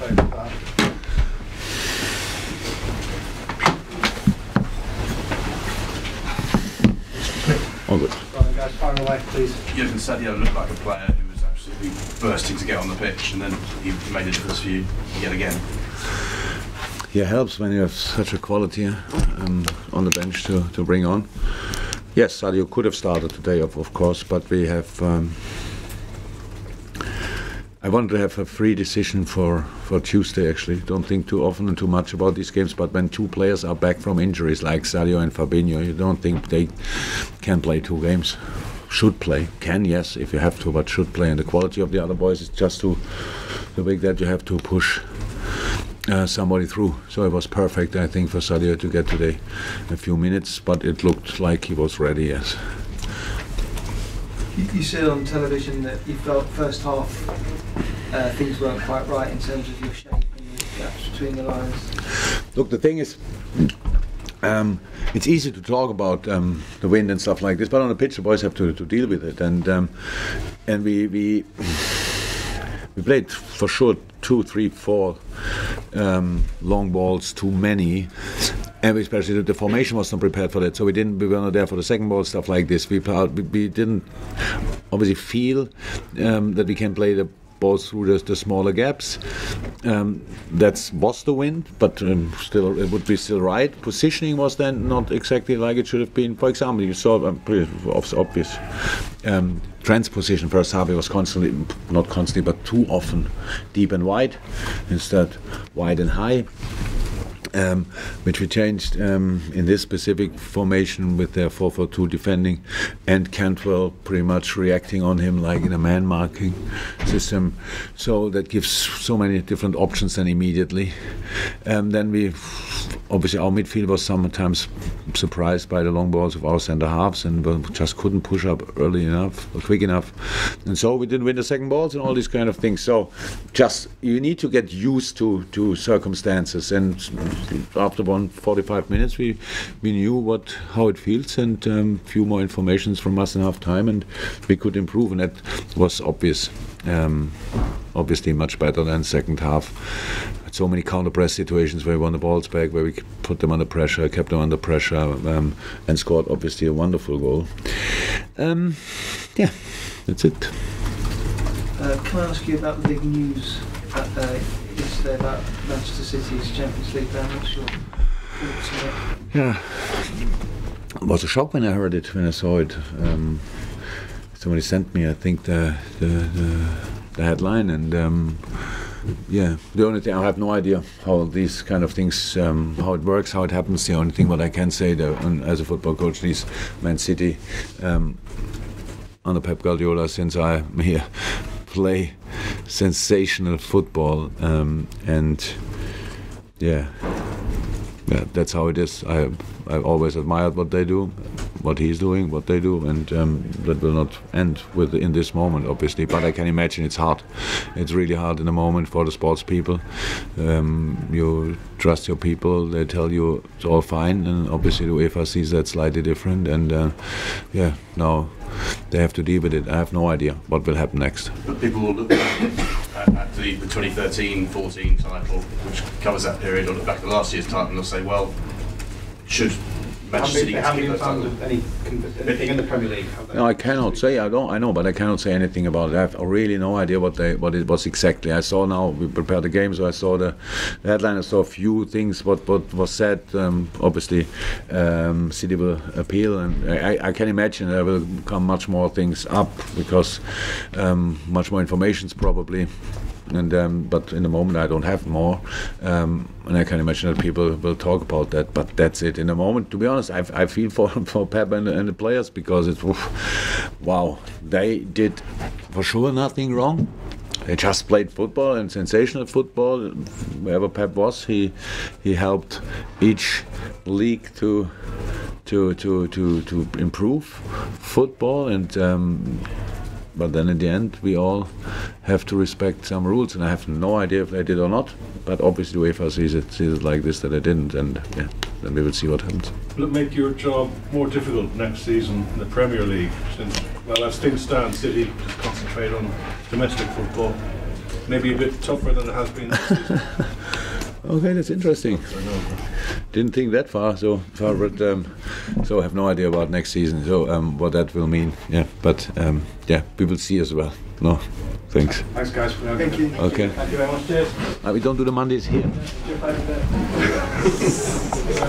All good. Right, guys, fire away, please. Jürgen Sadio looked like a player who was absolutely bursting to get on the pitch, and then he made a difference for you yet again. Yeah, helps when you have such a quality um, on the bench to, to bring on. Yes, Sadio could have started today, of, of course, but we have. Um, I wanted to have a free decision for, for Tuesday, actually. Don't think too often and too much about these games, but when two players are back from injuries like Sadio and Fabinho, you don't think they can play two games. Should play. Can, yes, if you have to, but should play. And the quality of the other boys is just too, too big that you have to push uh, somebody through. So it was perfect, I think, for Sadio to get today a few minutes, but it looked like he was ready, yes. You, you said on television that you felt first half uh, things weren't quite right in terms of your shape and the gaps between the lines. Look, the thing is, um, it's easy to talk about um, the wind and stuff like this, but on the pitch, the boys have to, to deal with it, and um, and we we we played for sure two, three, four um, long balls too many. And especially the, formation was not prepared for that, so we didn't. We were not there for the second ball stuff like this. We we, we didn't obviously feel um, that we can play the balls through the, the smaller gaps. Um, that was the wind, but um, still it would be still right. Positioning was then not exactly like it should have been. For example, you saw um, obvious um, transposition first half. It was constantly, not constantly, but too often deep and wide instead wide and high um, which we changed um, in this specific formation with their 4-4-2 defending and Cantwell pretty much reacting on him like in a man marking system. So that gives so many different options then immediately. Um, then we obviously our midfield was sometimes surprised by the long balls of our centre halves and just couldn't push up early enough or quick enough. And so we didn't win the second balls and all these kind of things. So just you need to get used to to circumstances and after one 45 minutes, we we knew what how it feels and a um, few more informations from us in half time, and we could improve, and that was obvious. Um, obviously, much better than second half. So many counter press situations where we won the balls back, where we put them under pressure, kept them under pressure, um, and scored obviously a wonderful goal. Um, yeah, that's it. Uh, can I ask you about the big news that, uh, yesterday about Manchester City's Champions League ban. What's your thoughts on it? Yeah, it was a shock when I heard it, when I saw it. Um, somebody sent me, I think, the the, the, the headline, and um, yeah, the only thing I have no idea how these kind of things, um, how it works, how it happens. The only thing what I can say, that, as a football coach, these Man City um, under Pep Guardiola, since I'm here, play sensational football, um, and yeah, yeah, that's how it is. I I've always admired what they do, what he's doing, what they do, and um, that will not end with in this moment, obviously. But I can imagine it's hard. It's really hard in the moment for the sports people. Um, you trust your people; they tell you it's all fine, and obviously the UEFA sees that slightly different. And uh, yeah, now they have to deal with it. I have no idea what will happen next. But people will look at, the 2013-14 title, which covers that period, or look back at last year's title, and they'll say, well, should Manchester City Have keep you found any, anything in the Premier League? No, I cannot say. I don't. I know, but I cannot say anything about it. I have really no idea what they what it was exactly. I saw now we prepared the game, so I saw the, the headline. I saw a few things. What what was said. Um, obviously, um, City will appeal, and I, I can imagine there will come much more things up because um, much more information's probably. And um, but in the moment I don't have more, um, and I can imagine that people will talk about that. But that's it. In the moment, to be honest, I, I feel for for Pep and, and the players because it's wow. They did for sure nothing wrong. They just played football and sensational football. Wherever Pep was, he he helped each league to to to to to improve football and. Um, but then in the end, we all have to respect some rules, and I have no idea if they did or not. But obviously, UEFA sees it, sees it like this that they didn't, and yeah, then we will see what happens. Will it make your job more difficult next season in the Premier League? Since, well, as things stand, City just concentrate on domestic football. maybe a bit tougher than it has been. Okay, that's interesting. Didn't think that far so far, but um, so I have no idea about next season. So um, what that will mean. Yeah, but um, yeah, we will see as well. No, thanks. Thanks, guys. Thank you. Okay, Thank you very much. Cheers. uh, we don't do the Mondays here. Cheers.